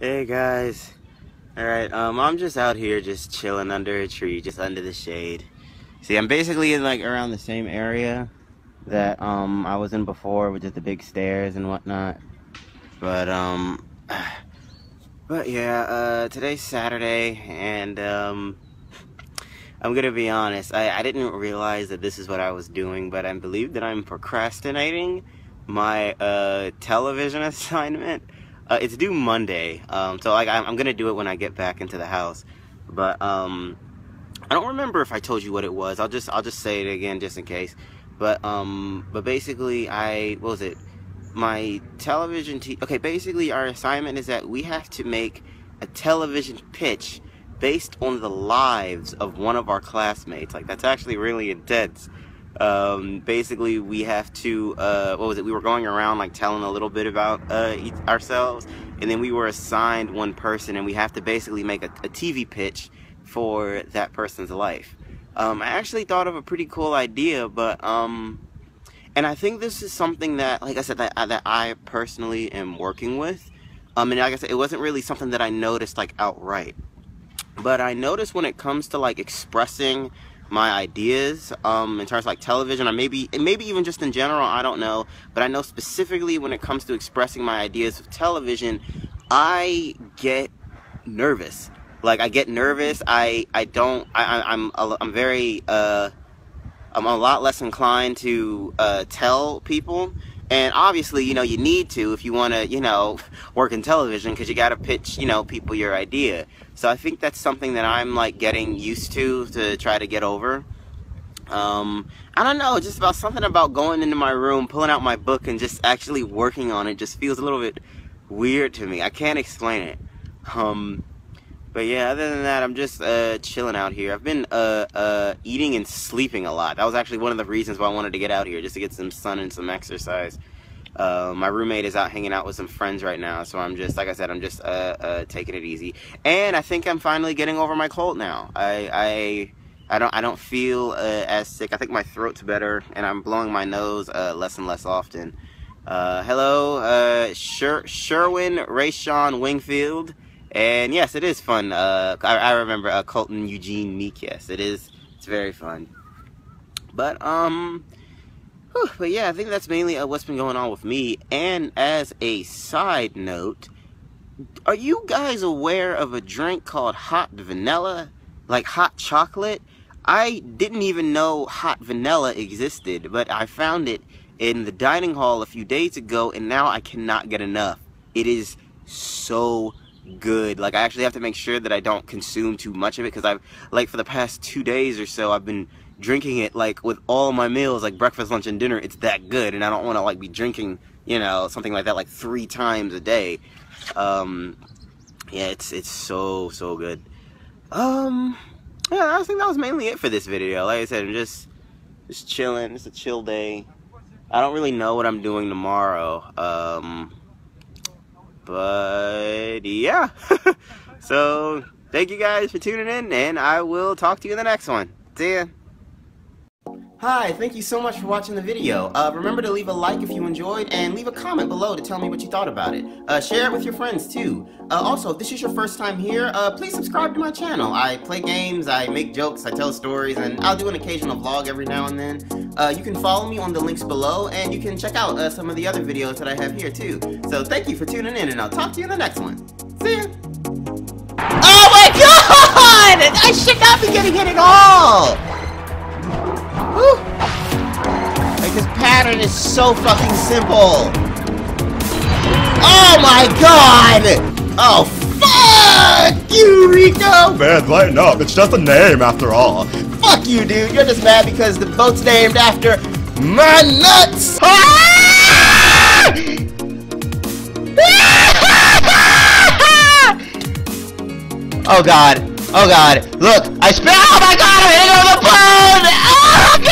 Hey guys. Alright, um, I'm just out here just chilling under a tree, just under the shade. See, I'm basically in like around the same area that um I was in before with just the big stairs and whatnot. But um but yeah, uh today's Saturday and um I'm gonna be honest, I, I didn't realize that this is what I was doing, but I believe that I'm procrastinating my uh television assignment uh, it's due Monday, um, so like I'm, gonna do it when I get back into the house. But um, I don't remember if I told you what it was. I'll just I'll just say it again just in case. But um, but basically, I what was it? My television. Te- okay, basically, our assignment is that we have to make a television pitch based on the lives of one of our classmates. Like that's actually really intense um, basically we have to uh, what was it? We were going around like telling a little bit about uh, ourselves and then we were assigned one person and we have to basically make a, a tv pitch for that person's life. Um, i actually thought of a pretty cool idea but um, and i think this is something that like i said that, that i personally am working with. Um, and like i said it wasn't really something that i noticed like outright. But i noticed when it comes to like expressing my ideas um, in terms of like television or maybe maybe even just in general I don't know. But I know specifically when it comes to expressing my ideas of television I get nervous. Like I get nervous. I I don't I, I'm I'm very uh I'm a lot less inclined to uh, tell people and obviously, you know, you need to if you want to, you know, work in television because you got to pitch, you know, people your idea. So I think that's something that I'm like getting used to to try to get over. Um, I don't know, just about something about going into my room, pulling out my book, and just actually working on it just feels a little bit weird to me. I can't explain it. Um, but yeah, other than that, I'm just uh, chilling out here. I've been uh, uh, eating and sleeping a lot. That was actually one of the reasons why I wanted to get out here, just to get some sun and some exercise. Uh, my roommate is out hanging out with some friends right now, so I'm just, like I said, I'm just uh, uh, taking it easy. And I think I'm finally getting over my cold now. I, I, I don't, I don't feel as sick. I think my throat's better, and I'm blowing my nose less and less often. hello, uh, Sher- Sherwin Rayshawn Wingfield. And yes, it is fun. Uh, I, I, remember uh, Colton Eugene Meek. Yes, it is. It's very fun. But um, whew, but yeah, I think that's mainly uh, what's been going on with me. And as a side note, are you guys aware of a drink called hot vanilla, like hot chocolate? I didn't even know hot vanilla existed, but I found it in the dining hall a few days ago, and now I cannot get enough. It is so good. Like I actually have to make sure that I don't consume too much of it because I've like for the past two days or so I've been drinking it like with all my meals like breakfast, lunch, and dinner. It's that good, and I don't want to like be drinking you know something like that like three times a day. Um, yeah, it's it's so so good. Um, yeah, I think that was mainly it for this video. Like I said, I'm just just chilling. It's a chill day. I don't really know what I'm doing tomorrow. Um, but yeah. so thank you guys for tuning in, and I will talk to you in the next one. See ya. Hi, thank you so much for watching the video. Uh, remember to leave a like if you enjoyed, and leave a comment below to tell me what you thought about it. Uh, share it with your friends too. Uh, also, if this is your first time here, uh, please subscribe to my channel. I play games, I make jokes, I tell stories, and I'll do an occasional vlog every now and then. Uh, you can follow me on the links below, and you can check out uh, some of the other videos that I have here too. So thank you for tuning in, and I'll talk to you in the next one. See ya! Oh so fucking simple. Oh my god! Oh, fuck you, Rico! Man, lighten up. It's just a name, after all. Fuck you, dude. You're just mad because the boat's named after my nuts! Ah! oh god. Oh god. Look, I spit- Oh my god, I'm hitting on the boat! Oh